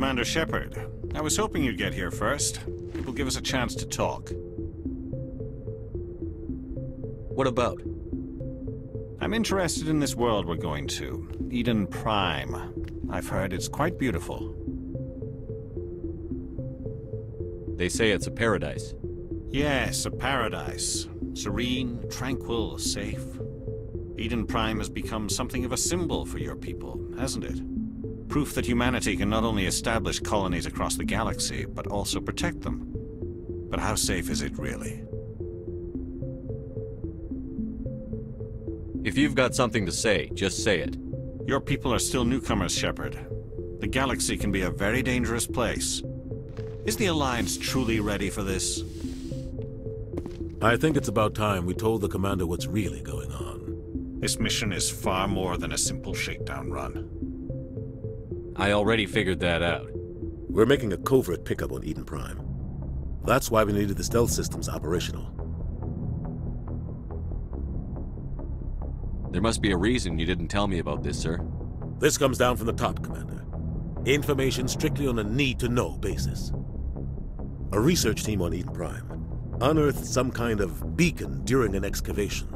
Commander Shepard. I was hoping you'd get here first. It will give us a chance to talk. What about? I'm interested in this world we're going to, Eden Prime. I've heard it's quite beautiful. They say it's a paradise. Yes, a paradise. Serene, tranquil, safe. Eden Prime has become something of a symbol for your people, hasn't it? Proof that humanity can not only establish colonies across the galaxy, but also protect them. But how safe is it really? If you've got something to say, just say it. Your people are still newcomers, Shepard. The galaxy can be a very dangerous place. Is the Alliance truly ready for this? I think it's about time we told the Commander what's really going on. This mission is far more than a simple shakedown run. I already figured that out. We're making a covert pickup on Eden Prime. That's why we needed the stealth systems operational. There must be a reason you didn't tell me about this, sir. This comes down from the top, Commander. Information strictly on a need-to-know basis. A research team on Eden Prime unearthed some kind of beacon during an excavation.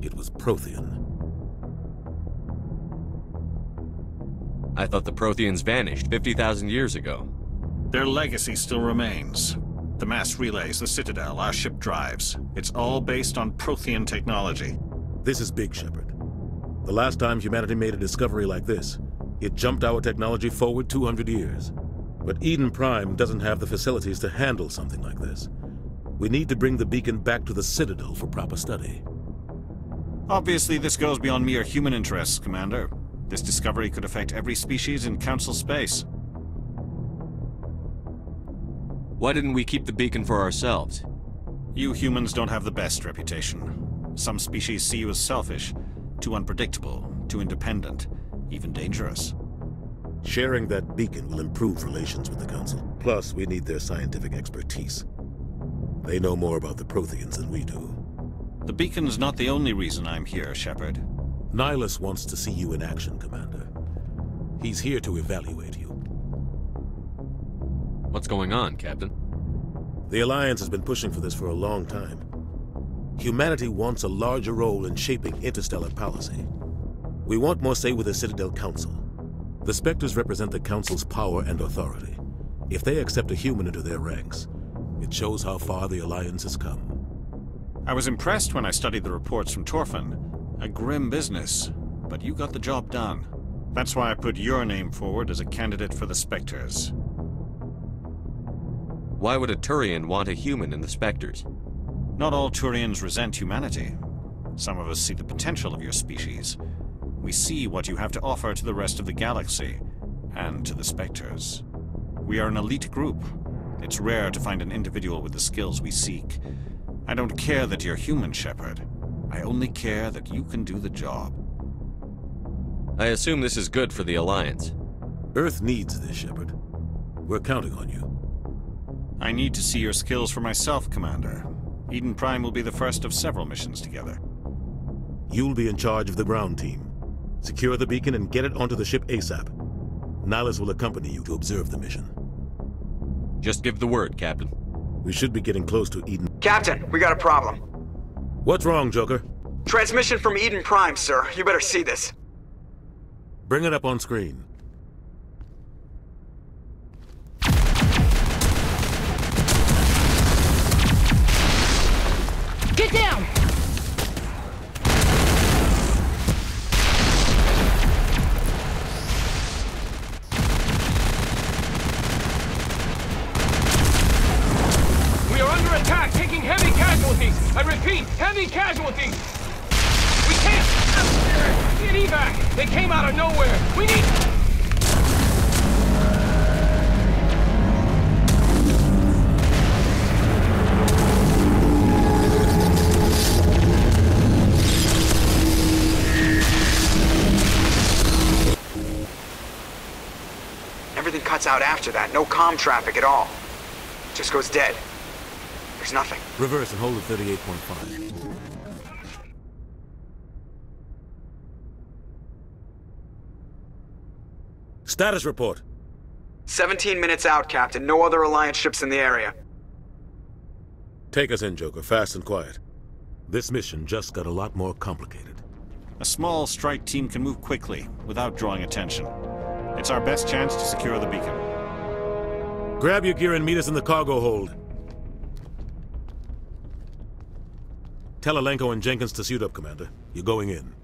It was Prothean. I thought the Protheans vanished 50,000 years ago. Their legacy still remains. The mass relays, the Citadel, our ship drives. It's all based on Prothean technology. This is big, Shepard. The last time humanity made a discovery like this, it jumped our technology forward 200 years. But Eden Prime doesn't have the facilities to handle something like this. We need to bring the beacon back to the Citadel for proper study. Obviously, this goes beyond mere human interests, Commander. This discovery could affect every species in Council space. Why didn't we keep the beacon for ourselves? You humans don't have the best reputation. Some species see you as selfish, too unpredictable, too independent, even dangerous. Sharing that beacon will improve relations with the Council. Plus, we need their scientific expertise. They know more about the Protheans than we do. The beacon's not the only reason I'm here, Shepard. Nihlus wants to see you in action, Commander. He's here to evaluate you. What's going on, Captain? The Alliance has been pushing for this for a long time. Humanity wants a larger role in shaping interstellar policy. We want more say with the Citadel Council. The Spectres represent the Council's power and authority. If they accept a human into their ranks, it shows how far the Alliance has come. I was impressed when I studied the reports from Torfan. A grim business, but you got the job done. That's why I put your name forward as a candidate for the Spectres. Why would a Turian want a human in the Spectres? Not all Turians resent humanity. Some of us see the potential of your species. We see what you have to offer to the rest of the galaxy, and to the Spectres. We are an elite group. It's rare to find an individual with the skills we seek. I don't care that you're human, Shepard. I only care that you can do the job. I assume this is good for the Alliance. Earth needs this, Shepard. We're counting on you. I need to see your skills for myself, Commander. Eden Prime will be the first of several missions together. You'll be in charge of the ground team. Secure the beacon and get it onto the ship ASAP. Nihlus will accompany you to observe the mission. Just give the word, Captain. We should be getting close to Eden. Captain, we got a problem. What's wrong, Joker? Transmission from Eden Prime, sir. You better see this. Bring it up on screen. Get down! We are under attack, taking heavy casualties. I repeat, heavy casualties. We can't. Get evac. They came out of nowhere. We need. Everything cuts out after that. No comm traffic at all. Just goes dead. There's nothing. Reverse and hold at 38.5. Status report. 17 minutes out, Captain. No other Alliance ships in the area. Take us in, Joker, fast and quiet. This mission just got a lot more complicated. A small strike team can move quickly, without drawing attention. It's our best chance to secure the beacon. Grab your gear and meet us in the cargo hold. Tell Alenko and Jenkins to suit up, Commander. You're going in.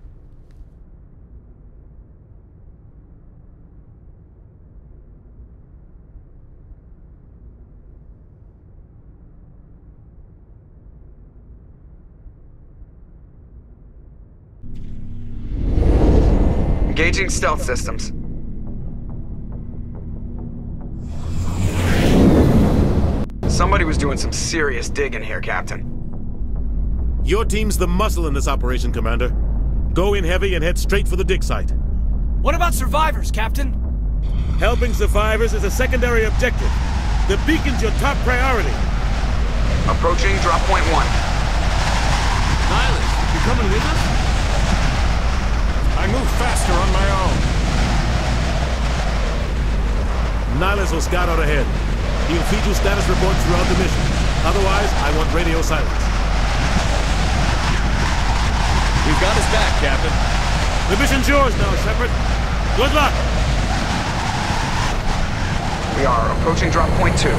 Engaging stealth systems. Somebody was doing some serious digging here, Captain. Your team's the muscle in this operation, Commander. Go in heavy and head straight for the dig site. What about survivors, Captain? Helping survivors is a secondary objective. The beacon's your top priority. Approaching drop point one. Nihlus, you coming with us? I move faster on my own. Nihlus will scout out ahead. He'll feed you status reports throughout the mission. Otherwise, I want radio silence. We've got his back, Captain. The mission's yours now, Shepard. Good luck! We are approaching drop point two.